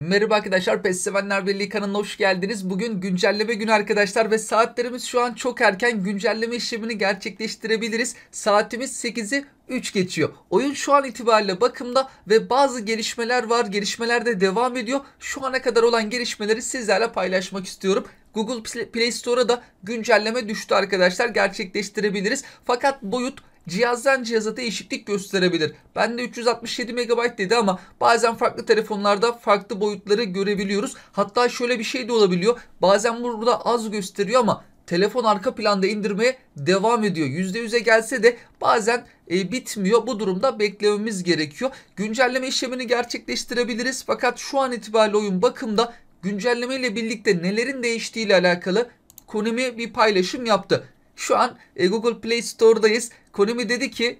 Merhaba arkadaşlar, PES Sevenler Birliği kanalına hoş geldiniz. Bugün güncelleme günü arkadaşlar ve saatlerimiz şu an çok erken güncelleme işlemini gerçekleştirebiliriz. Saatimiz 8'i 3 geçiyor. Oyun şu an itibariyle bakımda ve bazı gelişmeler var. Gelişmeler de devam ediyor. Şu ana kadar olan gelişmeleri sizlerle paylaşmak istiyorum. Google Play Store'a da güncelleme düştü arkadaşlar. Gerçekleştirebiliriz. Fakat boyut cihazdan cihaza değişiklik gösterebilir. Bende 367 MB dedi ama bazen farklı telefonlarda farklı boyutları görebiliyoruz. Hatta şöyle bir şey de olabiliyor. Bazen burada az gösteriyor ama telefon arka planda indirmeye devam ediyor. %100'e gelse de bazen e, bitmiyor. Bu durumda beklememiz gerekiyor. Güncelleme işlemini gerçekleştirebiliriz. Fakat şu an itibariyle oyun bakımda güncelleme ile birlikte nelerin değiştiği ile alakalı Konami bir paylaşım yaptı. Şu an e, Google Play Store'dayız. Konami dedi ki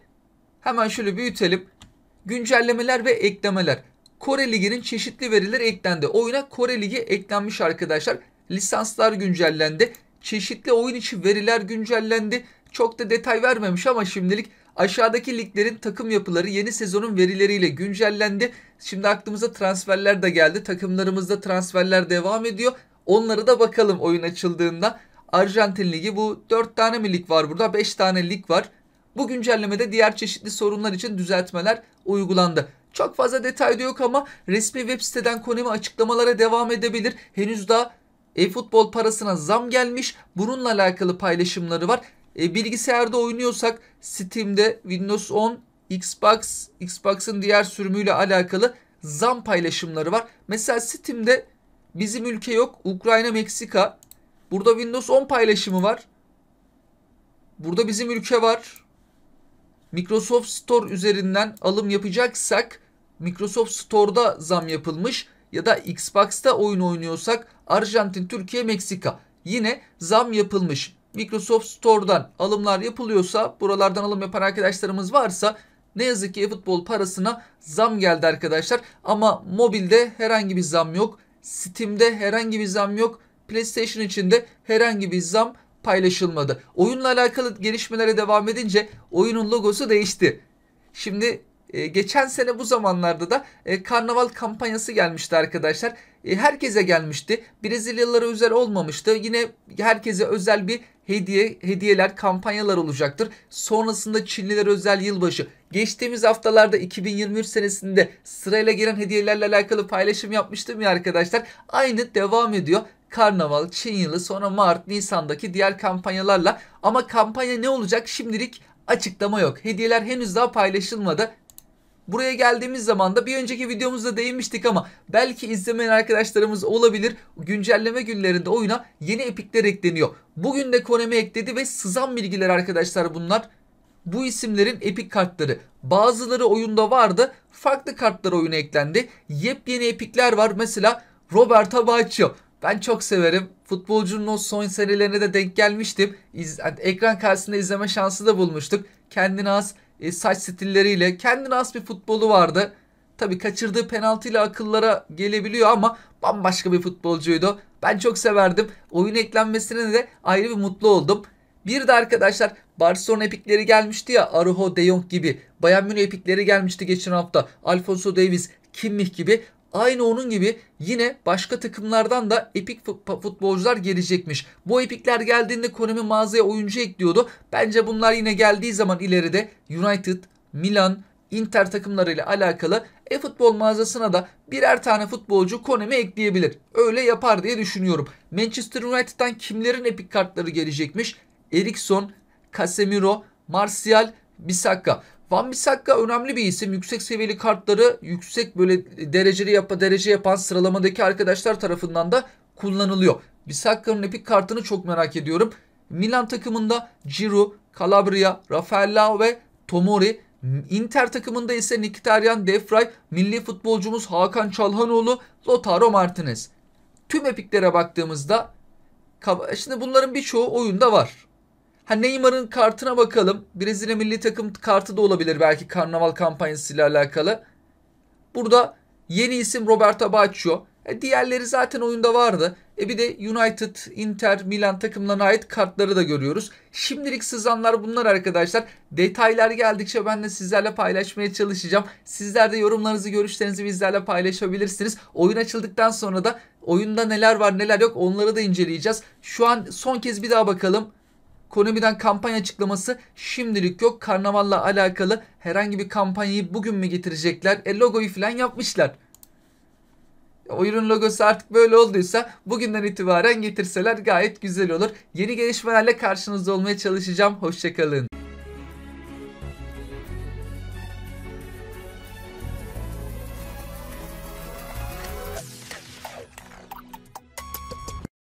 hemen şöyle büyütelim. Güncellemeler ve eklemeler. Kore Ligi'nin çeşitli verileri eklendi. Oyuna Kore Ligi eklenmiş arkadaşlar. Lisanslar güncellendi. Çeşitli oyun içi veriler güncellendi. Çok da detay vermemiş ama şimdilik aşağıdaki liglerin takım yapıları yeni sezonun verileriyle güncellendi. Şimdi aklımıza transferler de geldi. Takımlarımızda transferler devam ediyor. Onları da bakalım oyun açıldığında. Arjantin Ligi bu 4 tane mi lig var burada 5 tane lig var. Bu güncellemede diğer çeşitli sorunlar için düzeltmeler uygulandı. Çok fazla detay da yok ama resmi web siteden Konami açıklamalara devam edebilir. Henüz daha e-futbol parasına zam gelmiş. Bununla alakalı paylaşımları var. E, bilgisayarda oynuyorsak Steam'de Windows 10, Xbox, Xbox'ın diğer sürümüyle alakalı zam paylaşımları var. Mesela Steam'de bizim ülke yok. Ukrayna, Meksika. Burada Windows 10 paylaşımı var. Burada bizim ülke var. Microsoft Store üzerinden alım yapacaksak Microsoft Store'da zam yapılmış ya da Xbox'ta oyun oynuyorsak Arjantin, Türkiye, Meksika yine zam yapılmış. Microsoft Store'dan alımlar yapılıyorsa buralardan alım yapan arkadaşlarımız varsa ne yazık ki futbol parasına zam geldi arkadaşlar. Ama mobilde herhangi bir zam yok. Steam'de herhangi bir zam yok. PlayStation içinde herhangi bir zam paylaşılmadı. Oyunla alakalı gelişmelere devam edince oyunun logosu değişti. Şimdi e, geçen sene bu zamanlarda da e, karnaval kampanyası gelmişti arkadaşlar. E, herkese gelmişti. Brezilyalılara özel olmamıştı. Yine herkese özel bir hediye hediyeler kampanyalar olacaktır. Sonrasında Çinliler özel yılbaşı. Geçtiğimiz haftalarda 2023 senesinde sırayla gelen hediyelerle alakalı paylaşım yapmıştım ya arkadaşlar. Aynı devam ediyor. Karnaval, Çin yılı sonra Mart, Nisan'daki diğer kampanyalarla ama kampanya ne olacak şimdilik açıklama yok. Hediyeler henüz daha paylaşılmadı. Buraya geldiğimiz zaman da bir önceki videomuzda değinmiştik ama belki izlemeyen arkadaşlarımız olabilir. Güncelleme günlerinde oyuna yeni epikler ekleniyor. Bugün de Konami ekledi ve sızan bilgiler arkadaşlar bunlar. Bu isimlerin epik kartları. Bazıları oyunda vardı. Farklı kartlar oyuna eklendi. Yepyeni epikler var. Mesela Roberto Baggio. Ben çok severim. Futbolcunun o son serilerine de denk gelmiştim. İz, ekran karşısında izleme şansı da bulmuştuk. Kendine az e, saç stilleriyle kendine az bir futbolu vardı. Tabii kaçırdığı penaltıyla akıllara gelebiliyor ama bambaşka bir futbolcuydu. Ben çok severdim. Oyun eklenmesine de ayrı bir mutlu oldum. Bir de arkadaşlar Barcelona epikleri gelmişti ya Arujo De Jong gibi. Bayern Münih epikleri gelmişti geçen hafta. Alfonso Davies, Kimmich gibi. Aynı onun gibi yine başka takımlardan da epik futbolcular gelecekmiş. Bu epikler geldiğinde Konami mağazaya oyuncu ekliyordu. Bence bunlar yine geldiği zaman ileride United, Milan, Inter takımlarıyla alakalı e-futbol mağazasına da birer tane futbolcu Konami ekleyebilir. Öyle yapar diye düşünüyorum. Manchester United'dan kimlerin epik kartları gelecekmiş? Erikson, Casemiro, Martial, Bissaka. Van Bissaka önemli bir isim. Yüksek seviyeli kartları yüksek böyle dereceli yapa derece yapan sıralamadaki arkadaşlar tarafından da kullanılıyor. Bissaka'nın epik kartını çok merak ediyorum. Milan takımında Giroud, Calabria, Rafael Lau ve Tomori. Inter takımında ise Mkhitaryan, Defray, milli futbolcumuz Hakan Çalhanoğlu, Lautaro Martinez. Tüm epiklere baktığımızda şimdi bunların birçoğu oyunda var. Ha Neymar'ın kartına bakalım. Brezilya milli takım kartı da olabilir belki karnaval kampanyasıyla alakalı. Burada yeni isim Roberto Baggio. E diğerleri zaten oyunda vardı. E bir de United, Inter, Milan takımlarına ait kartları da görüyoruz. Şimdilik sızanlar bunlar arkadaşlar. Detaylar geldikçe ben de sizlerle paylaşmaya çalışacağım. Sizler de yorumlarınızı, görüşlerinizi bizlerle paylaşabilirsiniz. Oyun açıldıktan sonra da oyunda neler var neler yok onları da inceleyeceğiz. Şu an son kez bir daha bakalım. Konami'den kampanya açıklaması şimdilik yok. Karnavalla alakalı herhangi bir kampanyayı bugün mü getirecekler? E logoyu falan yapmışlar. Oyunun logosu artık böyle olduysa bugünden itibaren getirseler gayet güzel olur. Yeni gelişmelerle karşınızda olmaya çalışacağım. Hoşçakalın.